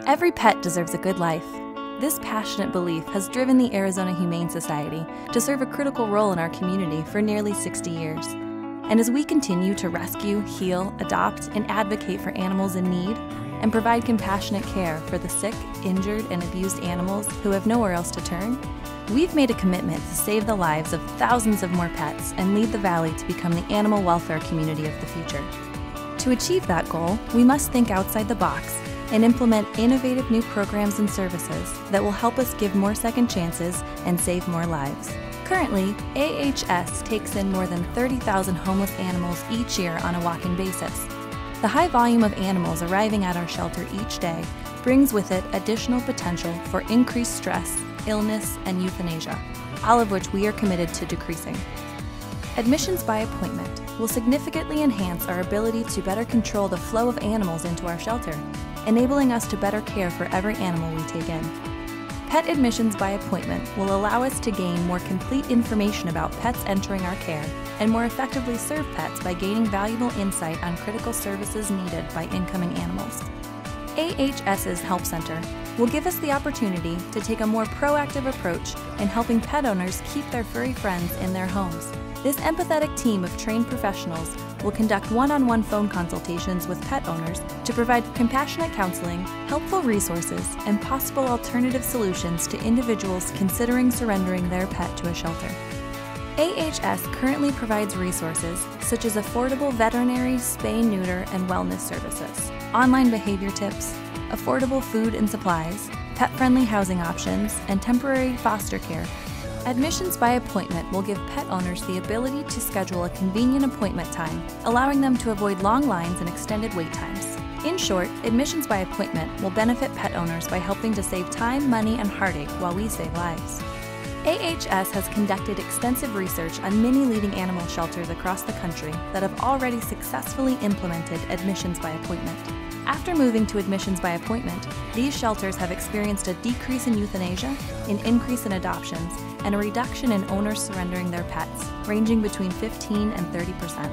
Every pet deserves a good life. This passionate belief has driven the Arizona Humane Society to serve a critical role in our community for nearly 60 years. And as we continue to rescue, heal, adopt, and advocate for animals in need, and provide compassionate care for the sick, injured, and abused animals who have nowhere else to turn, we've made a commitment to save the lives of thousands of more pets and lead the Valley to become the animal welfare community of the future. To achieve that goal, we must think outside the box and implement innovative new programs and services that will help us give more second chances and save more lives. Currently, AHS takes in more than 30,000 homeless animals each year on a walk in basis. The high volume of animals arriving at our shelter each day brings with it additional potential for increased stress, illness, and euthanasia, all of which we are committed to decreasing. Admissions by appointment will significantly enhance our ability to better control the flow of animals into our shelter enabling us to better care for every animal we take in. Pet admissions by appointment will allow us to gain more complete information about pets entering our care and more effectively serve pets by gaining valuable insight on critical services needed by incoming animals. AHS's Help Center will give us the opportunity to take a more proactive approach in helping pet owners keep their furry friends in their homes. This empathetic team of trained professionals will conduct one on one phone consultations with pet owners to provide compassionate counseling, helpful resources, and possible alternative solutions to individuals considering surrendering their pet to a shelter. AHS currently provides resources such as affordable veterinary, spay, neuter, and wellness services, online behavior tips, affordable food and supplies, pet friendly housing options, and temporary foster care Admissions by appointment will give pet owners the ability to schedule a convenient appointment time, allowing them to avoid long lines and extended wait times. In short, admissions by appointment will benefit pet owners by helping to save time, money, and heartache while we save lives. AHS has conducted extensive research on many leading animal shelters across the country that have already successfully implemented admissions by appointment. After moving to admissions by appointment, these shelters have experienced a decrease in euthanasia, an increase in adoptions, and a reduction in owners surrendering their pets, ranging between 15 and 30 percent.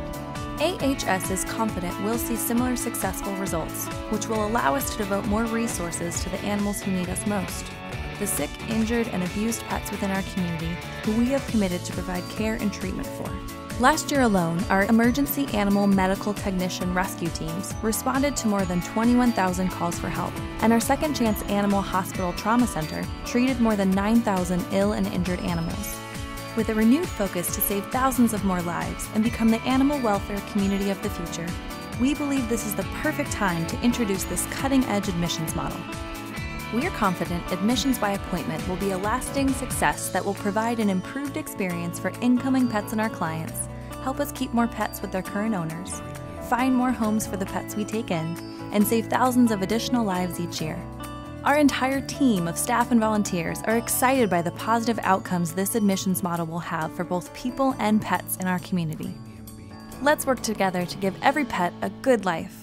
AHS is confident we'll see similar successful results, which will allow us to devote more resources to the animals who need us most the sick, injured, and abused pets within our community who we have committed to provide care and treatment for. Last year alone, our emergency animal medical technician rescue teams responded to more than 21,000 calls for help, and our Second Chance Animal Hospital Trauma Center treated more than 9,000 ill and injured animals. With a renewed focus to save thousands of more lives and become the animal welfare community of the future, we believe this is the perfect time to introduce this cutting edge admissions model. We are confident admissions by appointment will be a lasting success that will provide an improved experience for incoming pets and our clients, help us keep more pets with their current owners, find more homes for the pets we take in, and save thousands of additional lives each year. Our entire team of staff and volunteers are excited by the positive outcomes this admissions model will have for both people and pets in our community. Let's work together to give every pet a good life